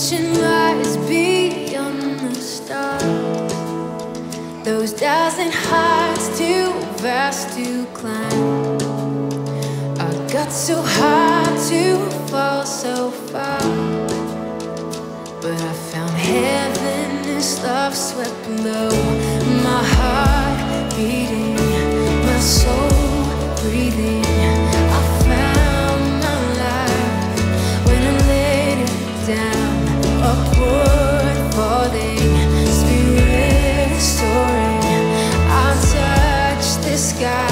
watching rise beyond the stars. Those dazzling heights too vast to climb. I got so high to fall so far. But I found heaven, this love swept below. My heart beating, my soul breathing. I found my life when I'm down. story. I'll touch the sky.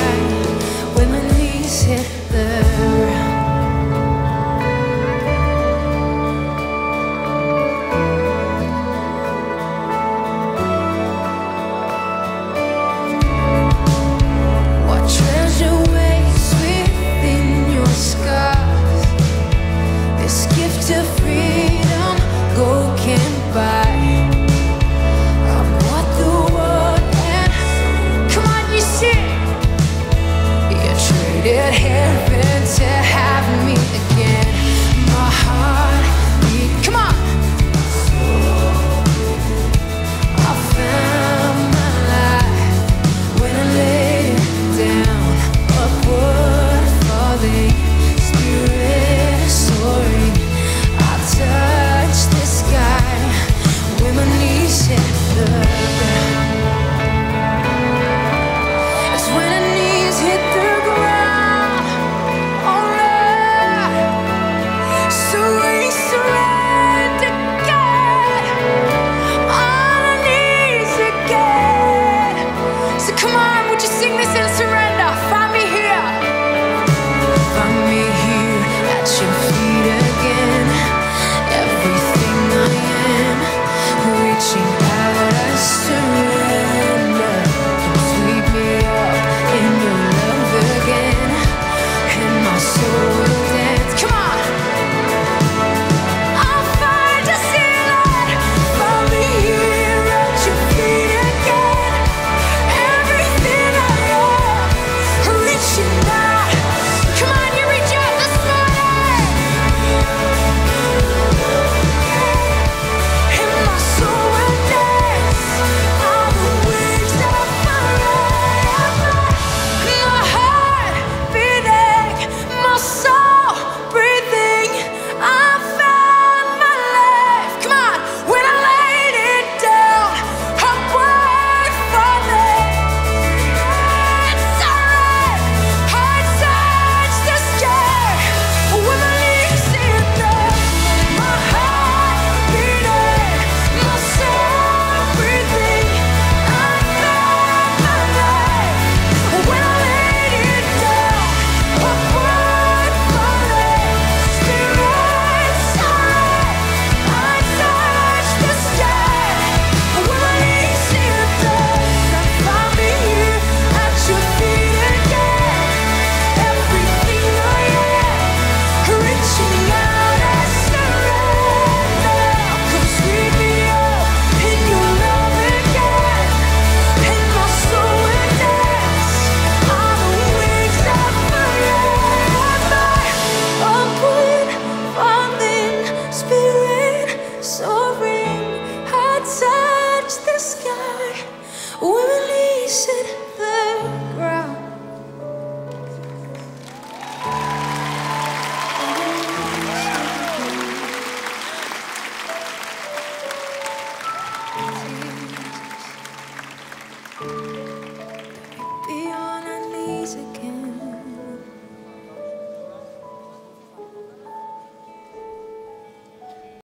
happen to have me again. My heart.